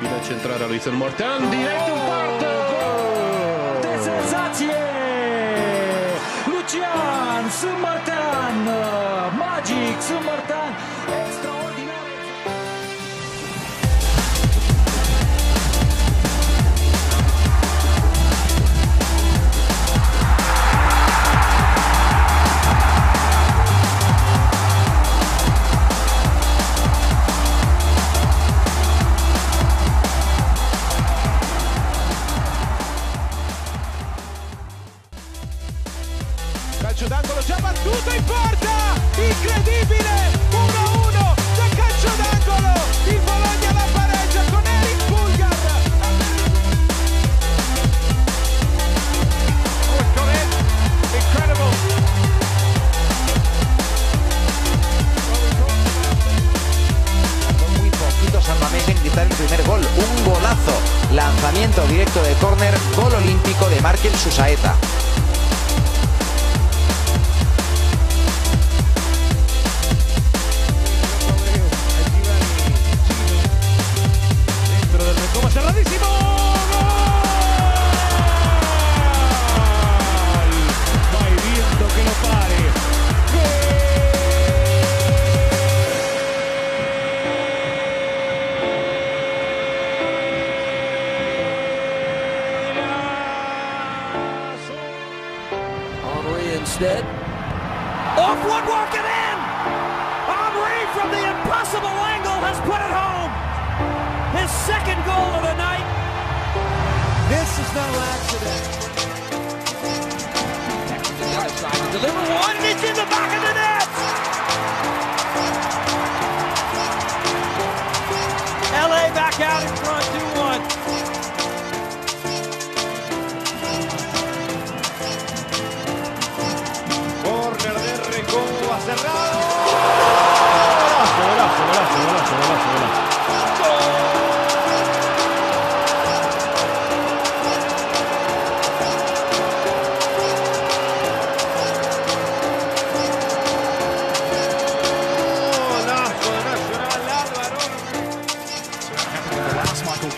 Bine centrarea lui Sân Mortean, direct în poartă! De senzație! Lucian Sân Mortean! Magic Sân Mortean! D'angolo già battuto in porta! Incredibile! 1-1 da calcio d'angolo! Il Bologna la pareggia con Eric it's gone in. Incredible! muy poquito San Mamés en gritar el primer gol, un golazo. Lanzamiento directo de córner, gol olímpico de Markel Susaeta. Henri instead. Off woodwork and in! Henri from the impossible angle has put it home! His second goal of the night. This is no accident. Deliver one,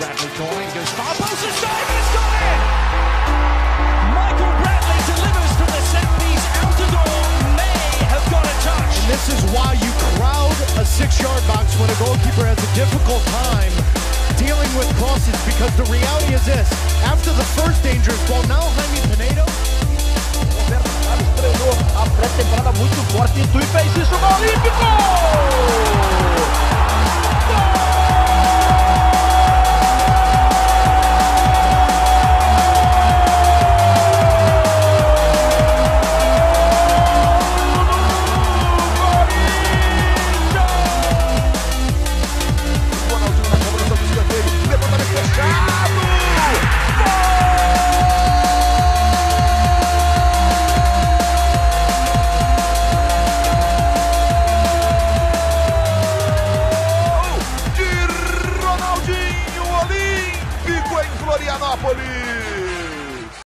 Bradley calling, goes far post and save, and it's gone in! Michael Bradley delivers from the set piece. Altidore may have got a touch. And this is why you crowd a six-yard box when a goalkeeper has a difficult time dealing with crosses because the reality is this. After the first dangerous ball, now Jaime Pinedo estreou a pré-temporada muito forte e fez isso no Olímpico! Gol!